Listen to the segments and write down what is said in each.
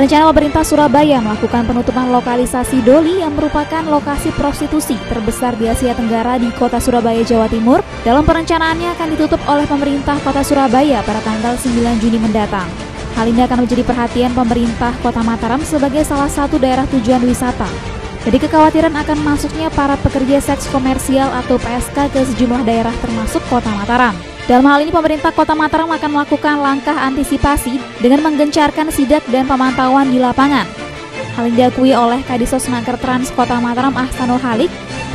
Rencana pemerintah Surabaya melakukan penutupan lokalisasi Doli yang merupakan lokasi prostitusi terbesar di Asia Tenggara di kota Surabaya, Jawa Timur dalam perencanaannya akan ditutup oleh pemerintah kota Surabaya pada tanggal 9 Juni mendatang. Hal ini akan menjadi perhatian pemerintah kota Mataram sebagai salah satu daerah tujuan wisata. Jadi kekhawatiran akan masuknya para pekerja seks komersial atau PSK ke sejumlah daerah termasuk kota Mataram. Dalam hal ini pemerintah Kota Mataram akan melakukan langkah antisipasi dengan menggencarkan sidak dan pemantauan di lapangan. Hal ini diakui oleh Kadisos Naker Trans Kota Mataram Ahsanul Halik,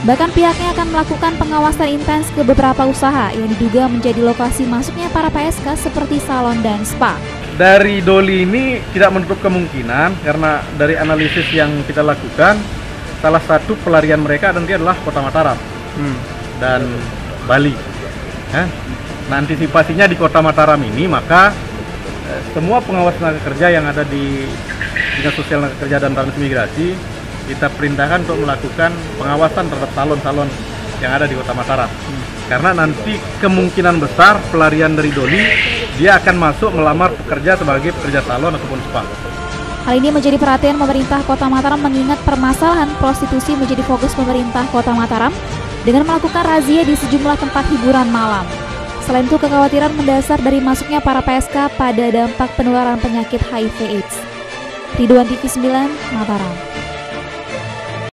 bahkan pihaknya akan melakukan pengawasan intens ke beberapa usaha yang diduga menjadi lokasi masuknya para PSK seperti salon dan spa. Dari Doli ini tidak menutup kemungkinan karena dari analisis yang kita lakukan salah satu pelarian mereka nanti adalah Kota Mataram hmm. dan Bali. Eh? Nah, antisipasinya di Kota Mataram ini maka eh, semua pengawas tenaga kerja yang ada di Dinas Sosial Tenaga Kerja dan Transmigrasi kita perintahkan untuk melakukan pengawasan terhadap salon-salon yang ada di Kota Mataram. Karena nanti kemungkinan besar pelarian dari Doli dia akan masuk melamar pekerja sebagai pekerja salon ataupun spa. Hal ini menjadi perhatian pemerintah Kota Mataram mengingat permasalahan prostitusi menjadi fokus pemerintah Kota Mataram dengan melakukan razia di sejumlah tempat hiburan malam. Selain itu, kekhawatiran mendasar dari masuknya para PSK pada dampak penularan penyakit HIV AIDS. Ridwan TV 9, Mataram.